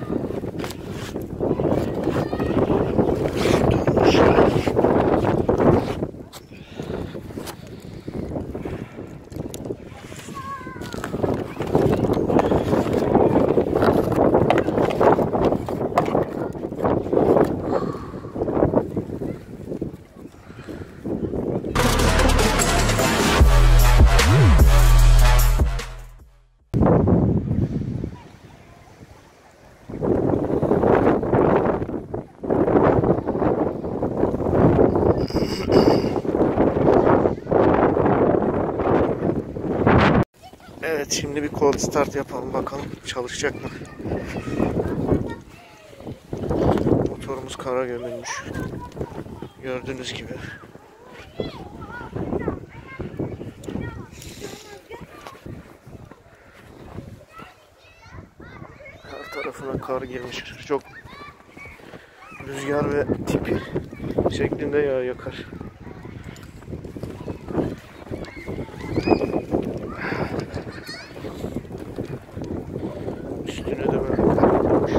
you Evet şimdi bir cold start yapalım bakalım çalışacak mı? Motorumuz kara gömülmüş. Gördüğünüz gibi. Her tarafına kar girmiş. Çok rüzgar ve tipi şeklinde yağ yakar. Üstüne de böyle kar girmiş.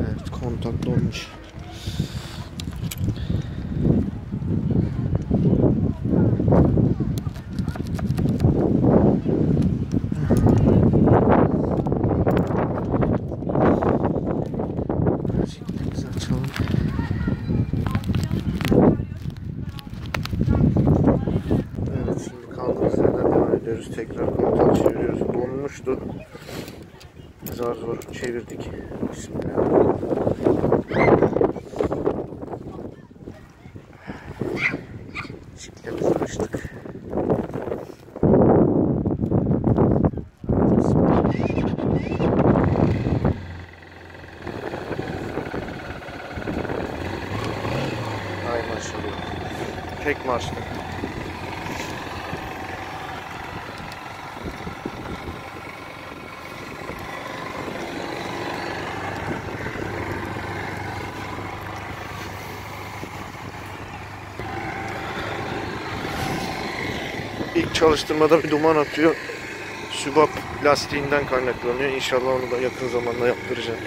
Evet kontaklı olmuş. Şimdi açalım. Evet şimdi kaldığımız yerden devam ediyoruz. Tekrar kontak çeviriyoruz. Donmuştu. Zar zor çevirdik. Bismillahirrahmanirrahim. Tek marşlı. İlk çalıştırmada bir duman atıyor. Sübap lastiğinden kaynaklanıyor. İnşallah onu da yakın zamanda yaptıracağım.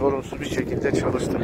sorumsuz bir şekilde çalıştım.